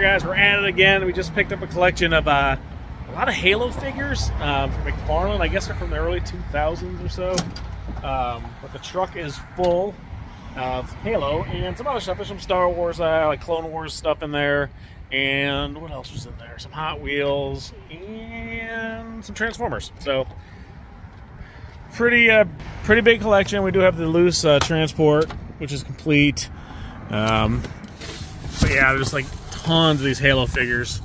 guys, we're at it again. We just picked up a collection of uh, a lot of Halo figures um, from McFarlane. I guess they're from the early 2000s or so. Um, but the truck is full of Halo and some other stuff. There's some Star Wars, uh, like Clone Wars stuff in there. And what else was in there? Some Hot Wheels and some Transformers. So pretty, uh, pretty big collection. We do have the loose uh, transport, which is complete. Um, but yeah, there's like tons of these Halo figures.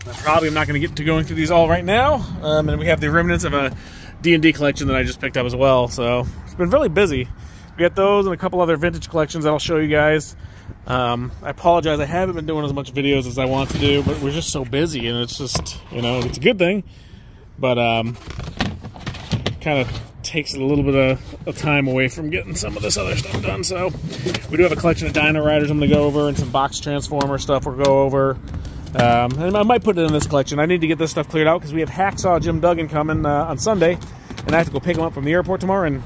Probably I probably am not going to get to going through these all right now. Um, and we have the remnants of a D&D collection that I just picked up as well. So it's been really busy. We got those and a couple other vintage collections that I'll show you guys. Um, I apologize, I haven't been doing as much videos as I want to do, but we're just so busy and it's just, you know, it's a good thing. But um, kind of takes a little bit of, of, time away from getting some of this other stuff done. So we do have a collection of Dino Riders I'm going to go over and some box transformer stuff we'll go over. Um, and I might put it in this collection. I need to get this stuff cleared out because we have Hacksaw Jim Duggan coming uh, on Sunday. And I have to go pick him up from the airport tomorrow. And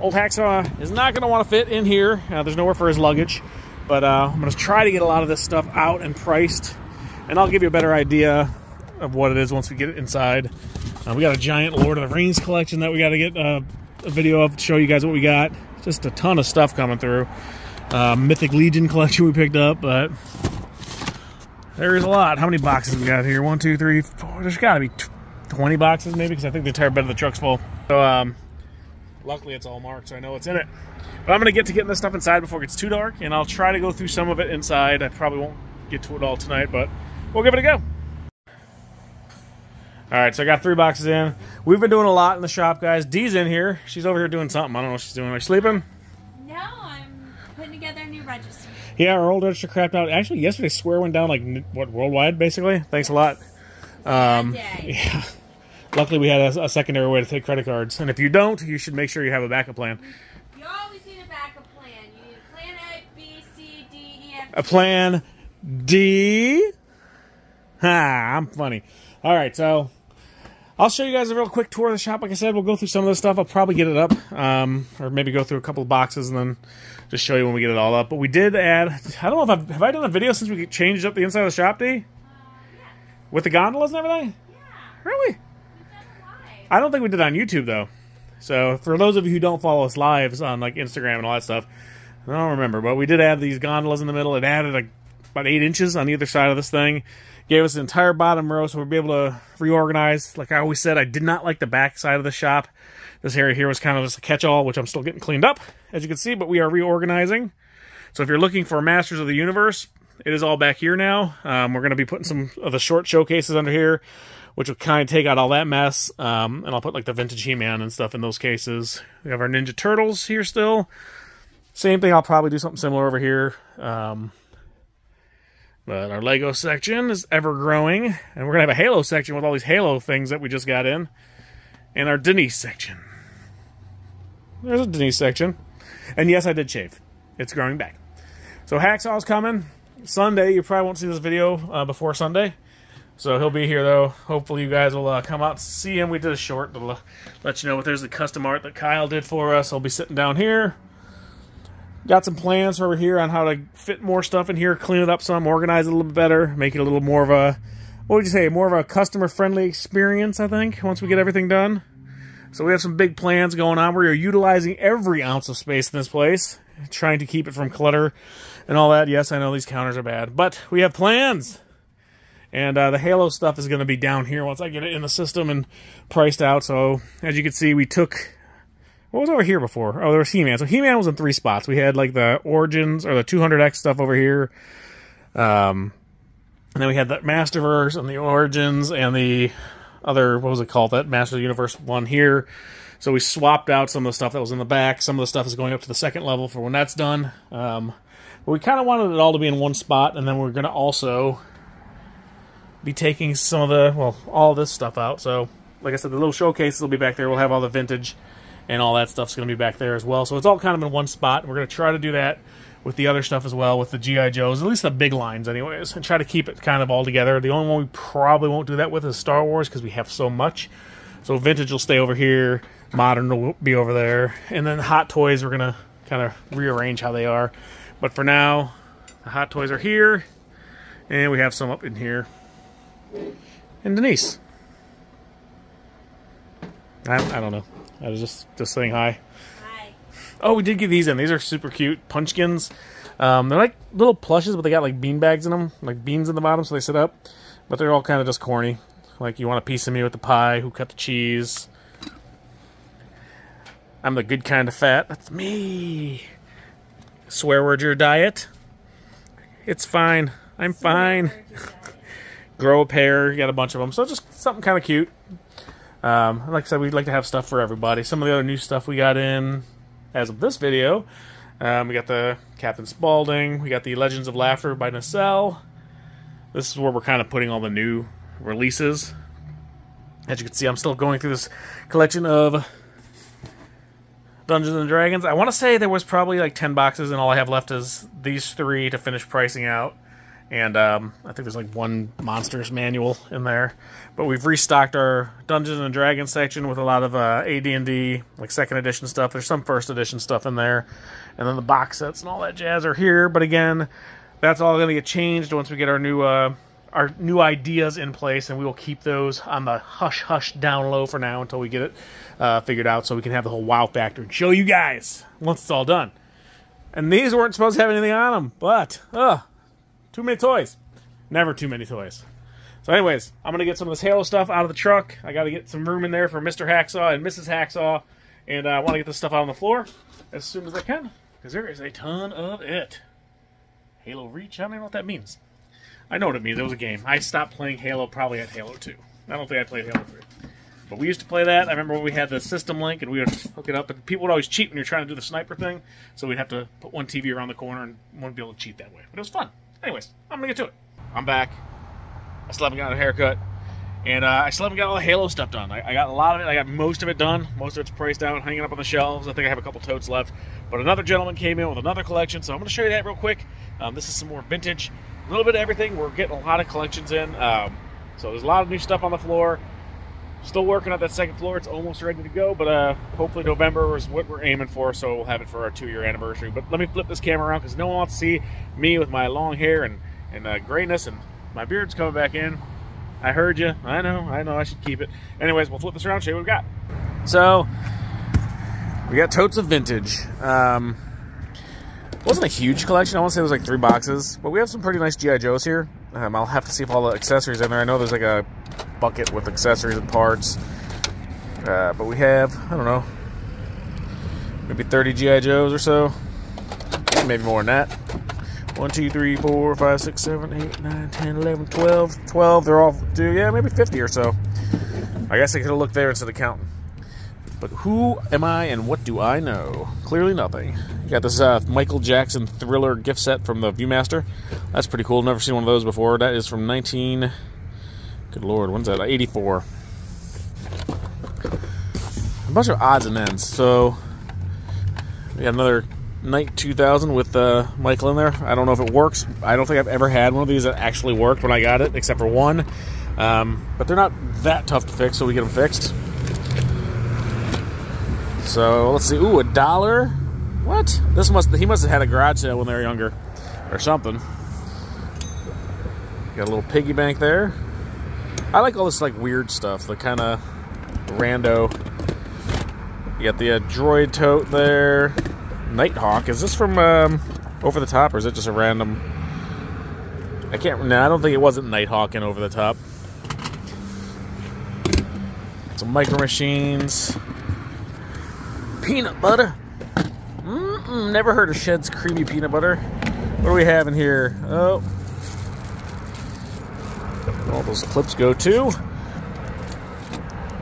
old Hacksaw is not going to want to fit in here. Uh, there's nowhere for his luggage. But uh, I'm going to try to get a lot of this stuff out and priced. And I'll give you a better idea of what it is once we get it inside. Uh, we got a giant Lord of the Rings collection that we got to get uh, a video of to show you guys what we got. Just a ton of stuff coming through. Uh, Mythic Legion collection we picked up, but there's a lot. How many boxes we got here? One, two, three, four. There's got to be 20 boxes maybe because I think the entire bed of the truck's full. So um, luckily it's all marked, so I know what's in it. But I'm going to get to getting this stuff inside before it gets too dark, and I'll try to go through some of it inside. I probably won't get to it all tonight, but we'll give it a go. All right, so I got three boxes in. We've been doing a lot in the shop, guys. Dee's in here. She's over here doing something. I don't know what she's doing. Are you sleeping? No, I'm putting together a new register. Yeah, our old register crapped out. Actually, yesterday Square went down like what worldwide, basically. Thanks a lot. Um, yeah. Luckily, we had a, a, secondary way to take credit cards. And if you don't, you should make sure you have a backup plan. You always need a backup plan. You need a plan A, B, C, D, E, F. A plan D. Ha! I'm funny. All right, so I'll show you guys a real quick tour of the shop. Like I said, we'll go through some of this stuff. I'll probably get it up, um, or maybe go through a couple of boxes and then just show you when we get it all up. But we did add, I don't know if I've, have I done a video since we changed up the inside of the shop, D? Uh, yeah. With the gondolas and everything? Yeah. Really? I don't think we did on YouTube, though. So for those of you who don't follow us lives on like Instagram and all that stuff, I don't remember, but we did add these gondolas in the middle. It added like about eight inches on either side of this thing gave us an entire bottom row so we'll be able to reorganize. Like I always said, I did not like the back side of the shop. This area here was kind of just a catch-all, which I'm still getting cleaned up, as you can see, but we are reorganizing. So if you're looking for Masters of the Universe, it is all back here now. Um, we're going to be putting some of the short showcases under here, which will kind of take out all that mess. Um, and I'll put like the vintage He-Man and stuff in those cases. We have our Ninja Turtles here still. Same thing, I'll probably do something similar over here. Um, but our Lego section is ever growing. And we're to have a Halo section with all these Halo things that we just got in. And our Denise section. There's a Denise section. And yes, I did shave. It's growing back. So Hacksaw's coming. Sunday, you probably won't see this video uh, before Sunday. So he'll be here, though. Hopefully you guys will uh, come out see him. We did a short uh, let you know. But there's the custom art that Kyle did for us. I'll be sitting down here Got some plans over here on how to fit more stuff in here, clean it up some, organize it a little better, make it a little more of a, what would you say, more of a customer-friendly experience, I think, once we get everything done. So we have some big plans going on. Where we are utilizing every ounce of space in this place, trying to keep it from clutter and all that. Yes, I know these counters are bad, but we have plans. And uh, the Halo stuff is going to be down here once I get it in the system and priced out. So as you can see, we took what was over here before? Oh, there was He-Man. So He-Man was in three spots. We had like the Origins or the 200X stuff over here. Um, and then we had the Masterverse and the Origins and the other, what was it called? That Master Universe one here. So we swapped out some of the stuff that was in the back. Some of the stuff is going up to the second level for when that's done. Um, but we kind of wanted it all to be in one spot. And then we're going to also be taking some of the, well, all this stuff out. So, like I said, the little showcases will be back there. We'll have all the vintage and all that stuff's going to be back there as well. So it's all kind of in one spot. We're going to try to do that with the other stuff as well, with the GI Joes, at least the big lines, anyways, and try to keep it kind of all together. The only one we probably won't do that with is Star Wars because we have so much. So vintage will stay over here, modern will be over there, and then Hot Toys we're gonna kind of rearrange how they are. But for now, The Hot Toys are here. And we have some up in here. And Denise. I, I don't know. I was just, just saying hi. Hi. Oh, we did get these in. These are super cute. Punchkins. Um, they're like little plushes, but they got like bean bags in them, like beans in the bottom, so they sit up. But they're all kind of just corny. Like you want a piece of me with the pie, who cut the cheese. I'm the good kind of fat. That's me. Swear word your diet. It's fine. I'm fine. Grow a pair. You got a bunch of them. So just something kind of cute. Um, like I said, we'd like to have stuff for everybody. Some of the other new stuff we got in as of this video. Um, we got the Captain Spaulding. We got the Legends of Laughter by Nacelle. This is where we're kind of putting all the new releases. As you can see, I'm still going through this collection of Dungeons and Dragons. I want to say there was probably like 10 boxes, and all I have left is these three to finish pricing out. And um, I think there's like one Monsters manual in there. But we've restocked our Dungeons and Dragons section with a lot of uh, AD&D, like second edition stuff. There's some first edition stuff in there. And then the box sets and all that jazz are here. But again, that's all going to get changed once we get our new uh, our new ideas in place, and we will keep those on the hush hush down low for now until we get it uh, figured out, so we can have the whole wow factor and show you guys once it's all done. And these weren't supposed to have anything on them, but uh, too many toys. Never too many toys. So, anyways, I'm gonna get some of this Halo stuff out of the truck. I got to get some room in there for Mr. Hacksaw and Mrs. Hacksaw, and uh, I want to get this stuff out on the floor as soon as I can because there is a ton of it. Halo Reach, I don't even know what that means. I know what it means. It was a game. I stopped playing Halo probably at Halo 2. I don't think I played Halo 3. But we used to play that. I remember when we had the system link and we would hook it up. And people would always cheat when you're trying to do the sniper thing. So we'd have to put one TV around the corner and one be able to cheat that way. But it was fun. Anyways, I'm to get to it. I'm back. I still haven't got a haircut. And uh, I still haven't got all the Halo stuff done. I, I, got a lot of it. I got most of it done. Most of it's priced out, hanging up on the shelves. I think I have a couple totes left. But another gentleman came in with another collection, so I'm going to show you that real quick. Um, this is some more vintage, a little bit of everything. We're getting a lot of collections in. Um, so there's a lot of new stuff on the floor. Still working on that second floor. It's almost ready to go, but uh, hopefully November is what we're aiming for, so we'll have it for our two-year anniversary. But let me flip this camera around because no one wants to see me with my long hair and, and uh, grayness, and my beard's coming back in. I heard you. I know. I know. I should keep it. Anyways, we'll flip this around, show you what we got. So, we got totes of vintage. Um, wasn't a huge collection. I want to say it was like three boxes, but we have some pretty nice GI Joes here. Um, I'll have to see if all the accessories in there. I know there's like a bucket with accessories and parts, uh, but we have I don't know, maybe 30 GI Joes or so, maybe more than that. 1, 2, 3, 4, 5, 6, 7, 8, 9, 10, 11, 12, 12. They're all, due. yeah, maybe 50 or so. I guess I could have looked there instead of counting. But who am I and what do I know? Clearly nothing. You got this uh, Michael Jackson thriller gift set from the Viewmaster. That's pretty cool. Never seen one of those before. That is from 19. Good lord, when's that? 84. A bunch of odds and ends. So we got another Knight 2000 with uh, Michael in there. I don't know if it works. I don't think I've ever had one of these that actually worked when I got it, except for one. Um, but they're not that tough to fix, so we get them fixed. So let's see. Ooh, a dollar. What? This must he must have had a garage sale when they were younger, or something. Got a little piggy bank there. I like all this like weird stuff, the kind of rando. You got the uh, droid tote there. Nighthawk. Is this from um, Over the Top, or is it just a random? I can't. No, I don't think it wasn't Nighthawk in Over the Top. Some micro machines. Peanut butter. Mm-mm, never heard of Shedd's creamy peanut butter. What do we have in here? Oh, all those clips go to.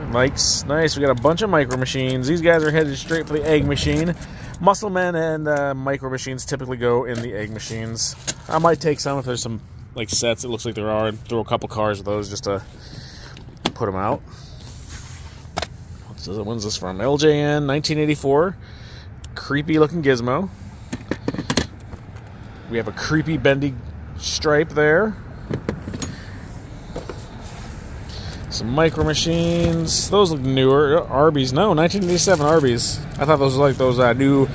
Mike's nice. We got a bunch of micro machines. These guys are headed straight for the egg machine. Muscle Men and uh, Micro Machines typically go in the egg machines. I might take some if there's some like sets. It looks like there are, throw a couple cars of those just to put them out. When's this from? LJN 1984. Creepy looking gizmo. We have a creepy bendy stripe there. Some micro machines. Those look newer. Arby's. No, 1987 Arby's. I thought those were like those uh, new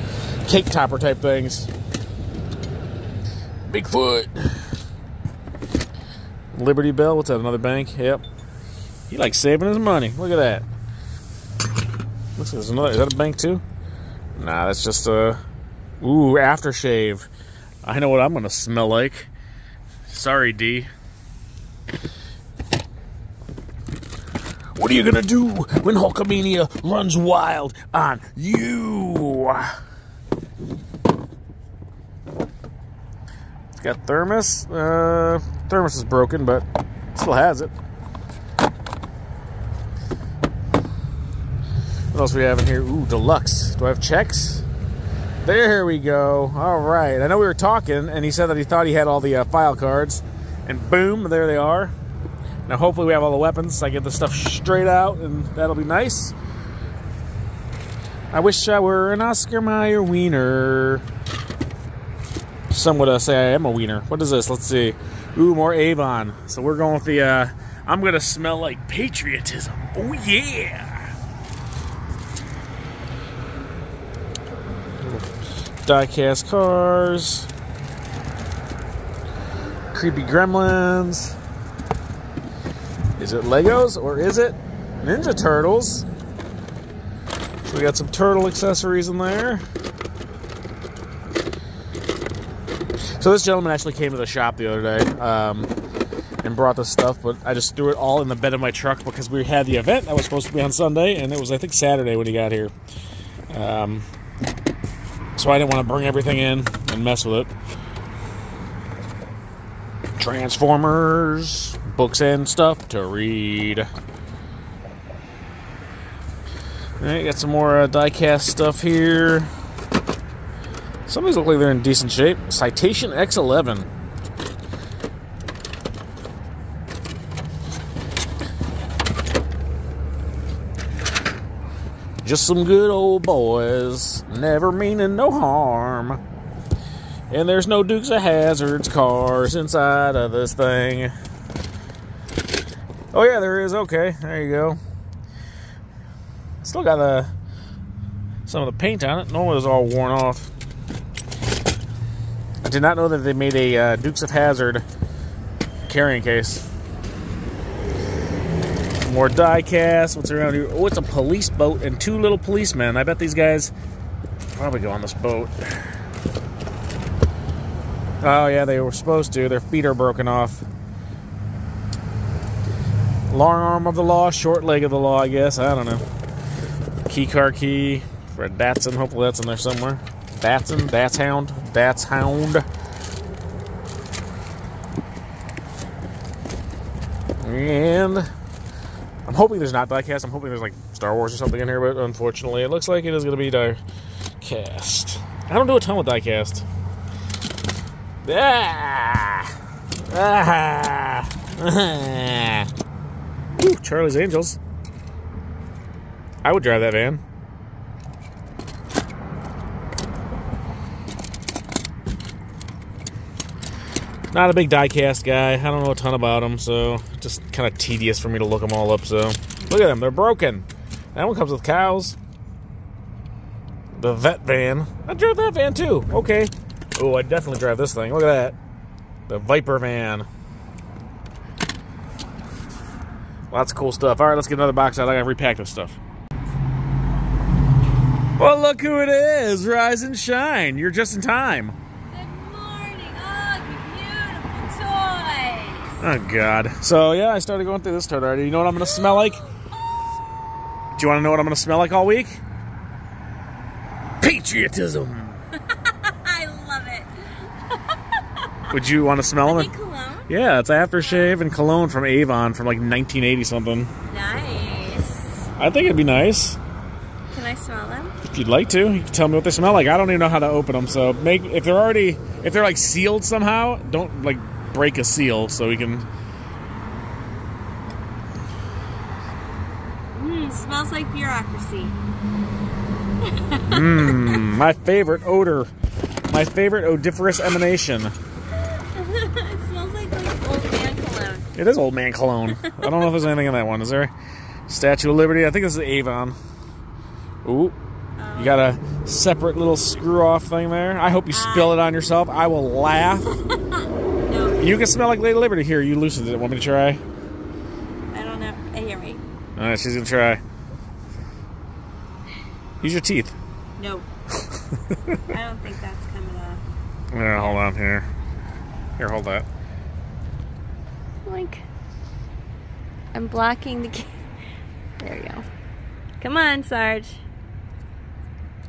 cake topper type things. Bigfoot. Liberty Bell. What's that? Another bank? Yep. He likes saving his money. Look at that. There's another. Is that a bank too? Nah, that's just a. Ooh, aftershave. I know what I'm gonna smell like. Sorry, D. What are you gonna do when Hulkamania runs wild on you? It's got thermos. Uh, thermos is broken, but still has it. What else we have in here? Ooh, deluxe. Do I have checks? There we go. All right. I know we were talking, and he said that he thought he had all the uh, file cards, and boom, there they are. Now, hopefully, we have all the weapons. I get the stuff straight out, and that'll be nice. I wish I were an Oscar Mayer wiener. Some would uh, say I am a wiener. What is this? Let's see. Ooh, more Avon. So we're going with the. Uh, I'm gonna smell like patriotism. Oh yeah. Diecast cars. Creepy gremlins. Is it Legos or is it Ninja Turtles? So we got some turtle accessories in there. So this gentleman actually came to the shop the other day um, and brought this stuff, but I just threw it all in the bed of my truck because we had the event that was supposed to be on Sunday, and it was I think Saturday when he got here. Um, so I didn't want to bring everything in and mess with it. Transformers, books and stuff to read. Alright, got some more uh, diecast stuff here. Some of these look like they're in decent shape. Citation X11. Just some good old boys, never meaning no harm. And there's no Dukes of Hazzards cars inside of this thing. Oh yeah, there is. Okay, there you go. Still got the some of the paint on it. Normally it's all worn off. I did not know that they made a uh, Dukes of Hazzard carrying case. More die cast. What's around here? Oh, it's a police boat and two little policemen. I bet these guys probably go on this boat. Oh yeah, they were supposed to. Their feet are broken off. Long arm of the law, short leg of the law, I guess. I don't know. Key car key a Datsun. Hopefully that's in there somewhere. Datsun, Dats Hound, Dats Hound. And hoping there's not diecast. I'm hoping there's like Star Wars or something in here, but unfortunately, it looks like it is going to be diecast. I don't do a ton with diecast. Ah! Ah! Ooh, Charlie's Angels. I would drive that van. Not a big diecast guy. I don't know a ton about them, so just kind of tedious for me to look them all up. So look at them; they're broken. That one comes with cows. The vet van. I drove that van too. Okay. Oh, I definitely drive this thing. Look at that. The Viper van. Lots of cool stuff. All right, let's get another box out. I gotta repack this stuff. Well, look who it is. Rise and shine. You're just in time. Good morning. Oh, you beautiful toys. Oh, God. So, yeah, I started going through this toy already. You know what I'm going to smell like? Do you want to know what I'm going to smell like all week? Patriotism. I love it. Would you want to smell them? cologne? Yeah, it's aftershave and cologne from Avon from like 1980 something. Nice. I think it'd be nice Can I smell them? if you'd like to. You can tell me what they smell like. I don't even know how to open them, so make if they're already if they're like sealed somehow, don't like break a seal so we can. Mmm, smells like bureaucracy. Mmm, my favorite odor, my favorite odiferous emanation. it smells like, like old man cologne. It is old man cologne. I don't know if there's anything in that one. Is there? Statue of Liberty. I think this is Avon. Ooh. You got a separate little screw off thing there. I hope you spill uh, it on yourself. I will laugh You can smell like Lady Liberty. Here, you loosened it. Want me to try? I don't know. Hey, here, wait. All right, she's gonna try. Use your teeth. No. I don't think that's coming off. Yeah, hold on here. Here, hold that. Like, I'm blocking the. There you go. Come on, Sarge.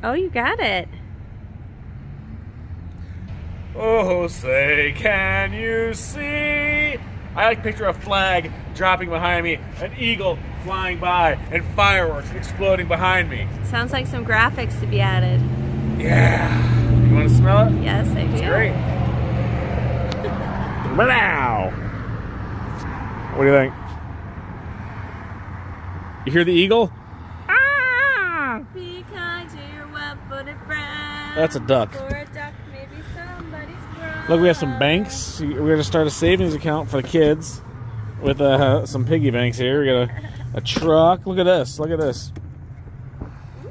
Oh, you got it. Oh, say, can you see? I like to picture a flag dropping behind me, an eagle flying by, and fireworks exploding behind me. Sounds like some graphics to be added. Yeah. You want to smell it? Yes, I do. It's great. Wow. What do you think? You hear the eagle? Ah! Because you're web-footed friend. That's a duck. Look, we have some banks. We're to start a savings account for the kids with uh, some piggy banks here. We got a, a truck. Look at this. Look at this.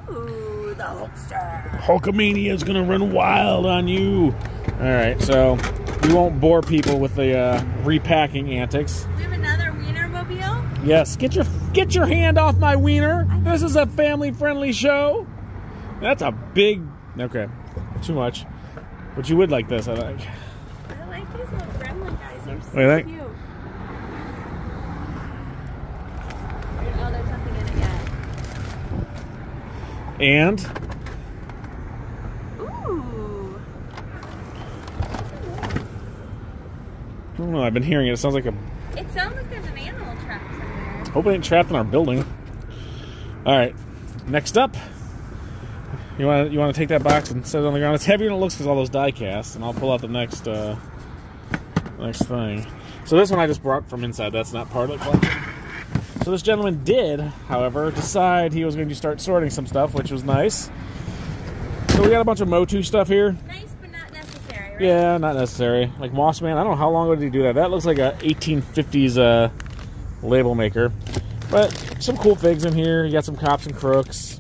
Ooh, the Hulkster. Hulkamania is going to run wild on you. All right, so we won't bore people with the uh, repacking antics. We have another Wienermobile. Yes, get your get your hand off my wiener. This is a family-friendly show. That's a big. Okay, too much. But you would like this, I think. I like these little gremlin guys. They're so What do you think? cute. There's nothing in it yet. And Ooh. I don't know. I've been hearing it. It sounds like a. It sounds like there's an animal trap somewhere. Hope it ain't trapped in our building. All right. Next up, you want to you want to take that box and set it on the ground. It's heavier than it looks because all those die casts, and I'll pull out the next uh, next thing. So this one I just brought from inside. That's not part of the collection. So this gentleman did, however, decide he was going to start sorting some stuff, which was nice. So we got a bunch of Motu stuff here. Nice, but not necessary, right? Yeah, not necessary. Like Mossman, I don't know how long ago did he do that. That looks like a 1850s uh, label maker. But some cool figs in here. You got some cops and crooks.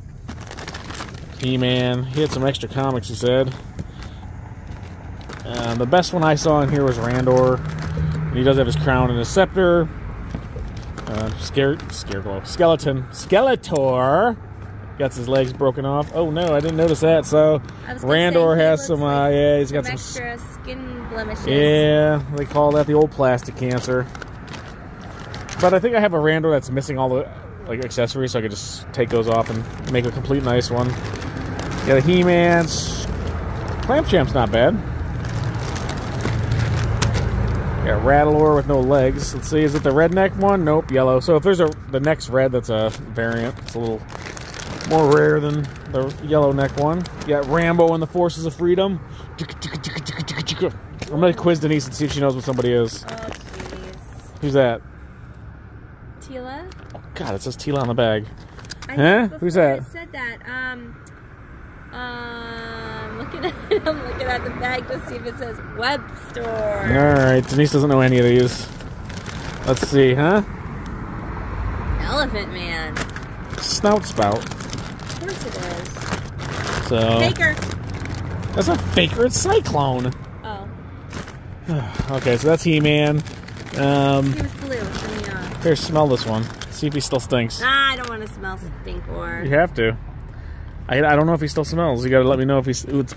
He-Man. He had some extra comics. He said. Uh, the best one I saw in here was Randor. And he does have his crown and his scepter. Uh, scare, scareglow, skeleton, Skeletor. Got his legs broken off. Oh no, I didn't notice that. So I was gonna Randor has some. Uh, yeah, he's got some. extra skin blemishes. Yeah, they call that the old plastic cancer. But I think I have a Randor that's missing all the like accessories, so I could just take those off and make a complete nice one. Got a He-Man. Clamp Champ's not bad. Got Rattlor with no legs. Let's see, is it the redneck one? Nope, yellow. So if there's a the next red that's a variant, it's a little more rare than the yellow neck one. You got Rambo and the Forces of Freedom. I'm gonna quiz Denise and see if she knows what somebody is. Oh. Who's that? Teela? Oh, God, it says Teela on the bag. I Huh? Who's that? Said that. Um, um, I'm looking at the bag to see if it says web store. Alright, Denise doesn't know any of these. Let's see, huh? Elephant Man. Snout Spout. Of course it is. So Faker. that's not Faker, it's Cyclone. Oh, Okay, so that's He-Man. Um, he was blue. Me, uh, here, smell this one. See if he still stinks. ah, I don't want to smell stink or. You have to. I, I don't know if he still smells. You gotta let me know if he's. Ooh, it's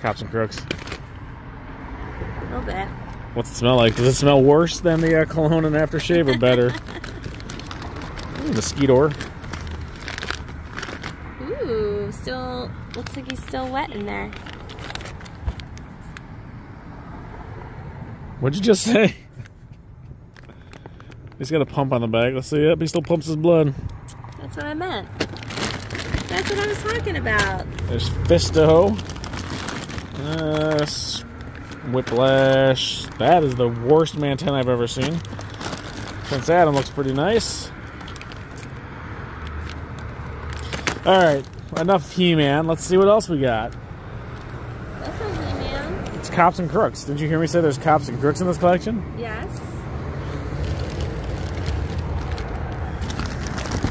cops and crooks. A little bit. What's it smell like? Does it smell worse than the uh, cologne and aftershave or better? Ooh, Skeetor. Ooh, still looks like he's still wet in there. What'd you just say? He's got a pump on the back. Let's see. Yep, he still pumps his blood. That's what I meant. That's what I was talking about. There's Fisto. Uh, Whiplash. That is the worst Mantenna I've ever seen. Prince Adam looks pretty nice. Alright, enough He Man. Let's see what else we got. That's a He-Man. It's Cops and Crooks. Didn't you hear me say there's Cops and Crooks in this collection? Yes.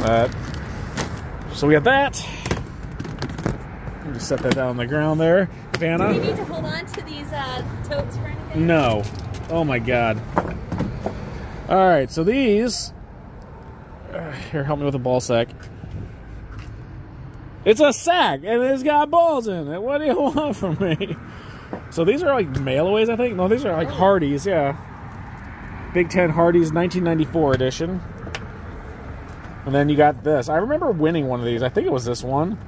Uh, so we got that. Just set that down on the ground there. Vanna? Do we need to hold on to these uh, totes for anything? No. Oh my god. All right, so these. Uh, here, help me with a ball sack. It's a sack, and it's got balls in it. What do you want from me? So these are like mailaways, I think. No, these are like Hardee's, yeah. Big Ten Hardee's 1994 edition. And then you got this. I remember winning one of these. I think it was this one.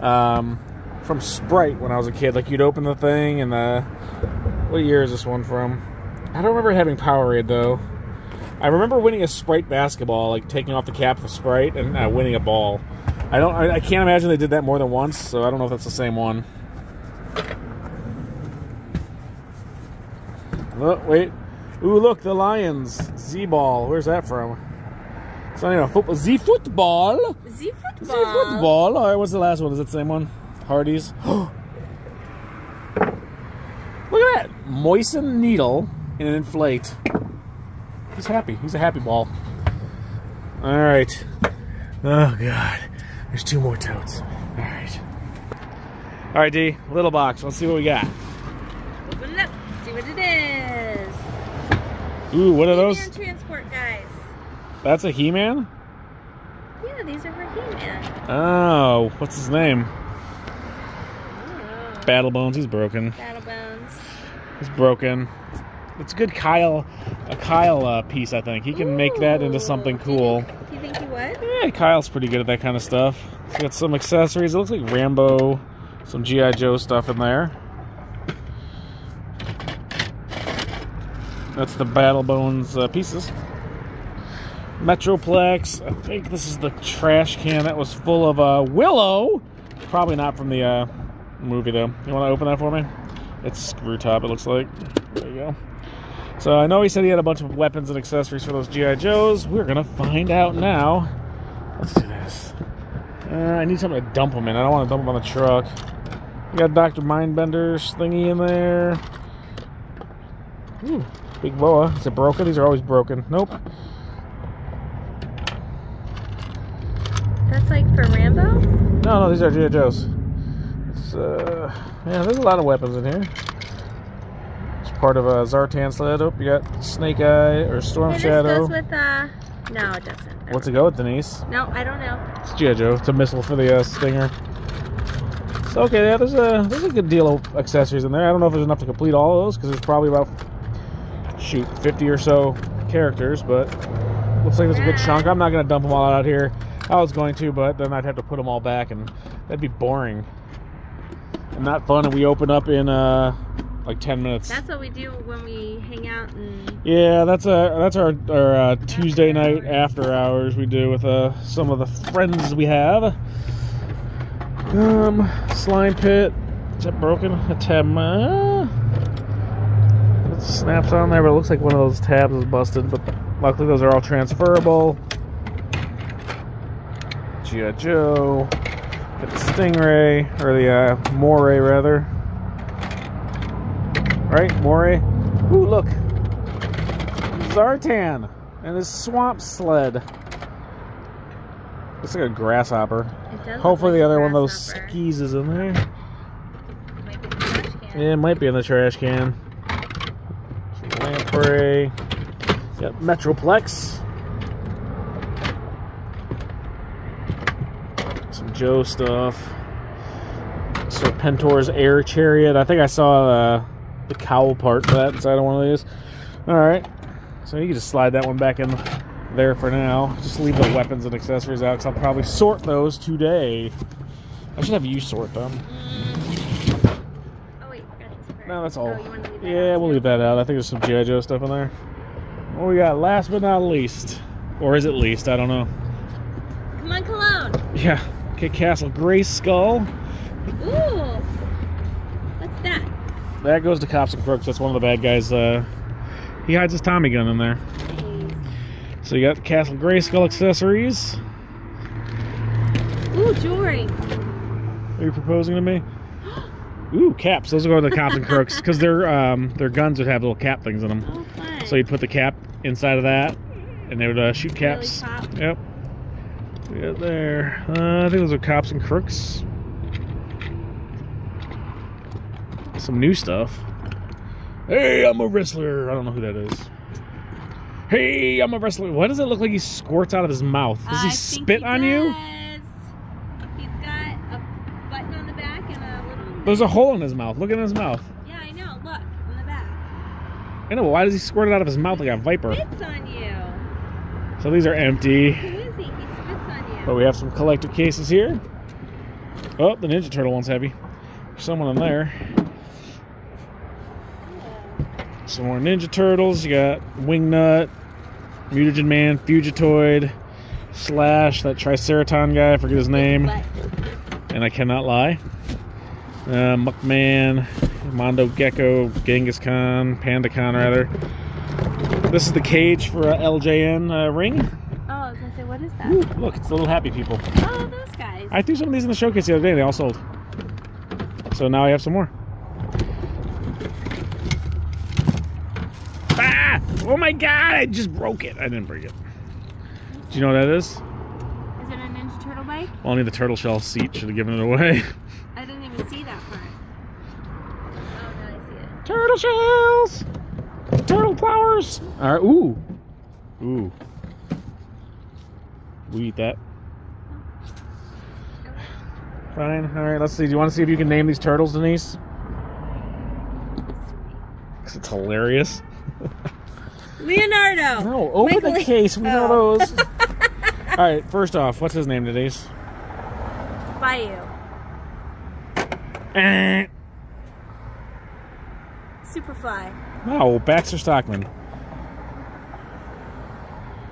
Um, from Sprite when I was a kid. Like you'd open the thing and the what year is this one from? I don't remember having Powerade though. I remember winning a Sprite basketball, like taking off the cap of Sprite and uh, winning a ball. I don't. I, I can't imagine they did that more than once, so I don't know if that's the same one. Look, wait. Ooh, look, the Lions. Z-ball. Where's that from? It's not even a football. Z-football? Z-football. Z-football. All right, what's the last one? Is it the same one? Hardee's. look at that. Moisten needle and inflate. He's happy. He's a happy ball. All right. Oh, God. There's two more totes. All right. All right, D. Little box. Let's see what we got. Open it up. See what it is. Ooh, what are those? He-Man transport guys. That's a He-Man? Yeah, these are for He-Man. Oh, what's his name? Battle Bones. He's broken. Battle Bones. He's broken. It's a good Kyle, a Kyle uh, piece. I think he can make that into something Ooh. cool. Do you think he would? Yeah, Kyle's pretty good at that kind of stuff. He's got some accessories. It looks like Rambo, some GI Joe stuff in there. That's the Battle Bones uh, pieces. Metroplex. I think this is the trash can that was full of uh, Willow. Probably not from the uh, movie though. You want to open that for me? It's screw top. It looks like. There you go. So I know he said he had a bunch of weapons and accessories for those GI Joes. We're gonna find out now. Let's do this. Uh, I need something to dump them in. I don't want to dump them on the truck. We got Dr. Mindbender's thingy in there. Ooh, big boa. Is it broken? These are always broken. Nope. That's like for Rambo? No, no, these are GI Joes. It's, uh, yeah, there's a lot of weapons in here. It's part of a Zartan sled. Oh, you got Snake Eye or Storm this Shadow. goes with, uh... No, it doesn't. What's it go with, Denise? No, I don't know. It's GI Joe. It's a missile for the uh, Stinger. So okay, yeah, there's a there's a good deal of accessories in there. I don't know if there's enough to complete all of those because there's probably about shoot 50 or so characters, but looks like there's a good chunk. I'm not gonna dump them all out here. I was going to, but then I'd have to put them all back, and that'd be boring not fun. And we open up in uh like 10 minutes. That's what we do when we hang out and... Yeah, that's a that's our our uh, Tuesday night after hours we do with uh some of the friends we have. Um, slime pit. Is that broken? A tab. Uh, it snaps on there, but it looks like one of those tabs is busted. But luckily, those are all transferable. GI Joe. The Stingray or the uh, Moray rather. Right, Moray. Ooh, look. Zartan and his swamp sled. Looks like a grasshopper. It does Hopefully like the other one of those skis is in there. Might the. Yeah, it might be in the trash can. Lamprey. Yep, Metroplex. Some Joe stuff. Serpentor's air chariot. I think I saw uh, the cowl part for that inside of one of these. Alright. So you can just slide that one back in there for now. Just leave the weapons and accessories out because I'll probably sort those today. I should have you sort them. Mm. Oh, wait, forgot this part. No, that's all. Oh, that yeah, we'll leave that out. I think there's some G.I. Joe stuff in there. What we got last but not least? Or is it least? I don't know. Come on, Cologne. Yeah. Kit Castle Gray Skull. Ooh. What's that? That goes to Cops and Crooks. That's one of the bad guys. Uh, he hides his Tommy gun in there. Nice. So you got the Castle Gray Skull accessories. Ooh, jewelry. Are you proposing to me? Ooh, caps. Those are going to the Cops and Crooks because their um, their guns would have little cap things in them. Oh. So you'd put the cap inside of that, and they would uh, shoot caps. pop. Yep. We got there. Uh, I think those are cops and crooks. Some new stuff. Hey, I'm a wrestler. I don't know who that is. Hey, I'm a wrestler. Why does it look like he squirts out of his mouth? Does I he spit he on you? He's got a button on the back and a little. There's a hole in his mouth. Look at his mouth. Yeah, I know. Look on the back. I know. but Why does he squirt it out of his mouth like a viper? Spits on you. So these are empty. Who is he? He spits on you. But we have some collector cases here. Oh, the Ninja Turtle one's heavy. There's someone in there. Some more Ninja Turtles. You got Wingnut, Mutagen Man, Fugitoid, Slash, that Triceraton guy, I forget his name, and I cannot lie. Uh, Muckman, Mondo Gecko, Genghis Khan, Panda Khan, rather. This is the cage for a LJN uh, ring. I say, what is that? Ooh, look, it's the little happy people. Oh, those guys. I threw some of these in the showcase the other day. They all sold. So now I have some more. Ah! Oh my god! I just broke it. I didn't break it. Do you know what that is? Is it a Ninja Turtle bike? Only the turtle shell seat should have given it away. I didn't even see that part. Oh, now I see it. Turtle shells! Turtle flowers! Alright, ooh. Ooh. We eat that. Fine. Alright, let's see. Do you want to see if you can name these turtles, Denise? 'Cause it's hilarious. Leonardo. No, open the case. We know Oh. those. Alright, first off, what's his name, Denise? Bayou. Eh. Superfly. No, Baxter Stockman.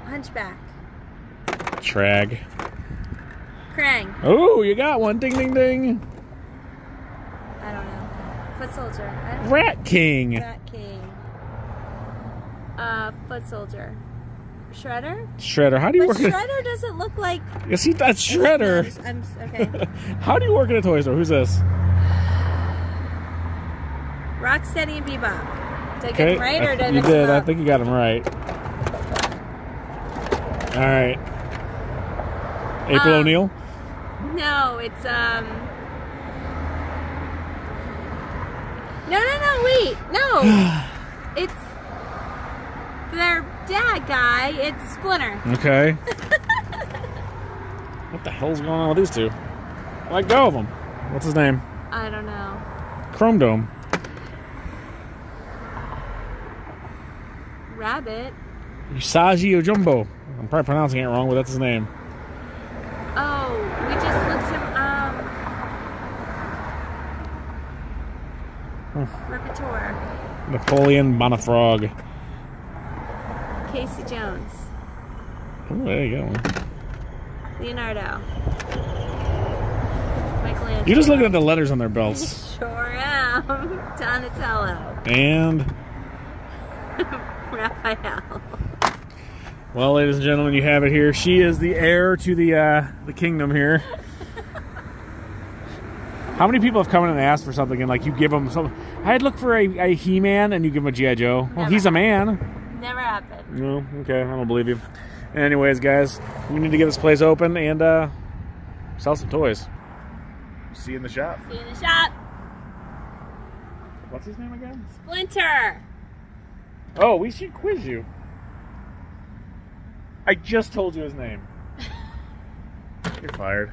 Hunchback. Trag. Krang. Oh, you got one. Ding, ding, ding. I don't know. Foot soldier. Rat King. Rat King. Uh, foot soldier. Shredder? Shredder. How do you But work Shredder doesn't look like. You see, that's Shredder. I'm, okay. How do you work at a toy store? Who's this? Rocksteady and Bebop. Did I get Okay, right or did I you did. I think you got him right. All right. April Um, O'Neil. No, it's um. No, no, no! Wait, no. it's their dad guy. It's Splinter. Okay. what the hell's going on with these two? Let go of him. What's his name? I don't know. Chrome Dome. Rabbit. Usagi Ojumbo. I'm probably pronouncing it wrong, but that's his name. Oh, we just looked him um. Hmm. Repertoire. Napoleon Bonafrog. Casey Jones. Oh, there you go. Leonardo. Michelangelo. You're just looking at the letters on their belts. Sure am. Donatello. And, Raphael. Well, ladies and gentlemen, you have it here. She is the heir to the uh, the kingdom here. How many people have come in and asked for something and like you give them some? I'd look for a, a He-Man and you give him a GI Joe. Well, Never he's a man. Never happened. No, okay, I don't believe you. Anyways, guys, we need to get this place open and uh, sell some toys. See you in the shop. See you in the shop. What's his name again? Splinter. Oh, we should quiz you. I just told you his name. You're fired.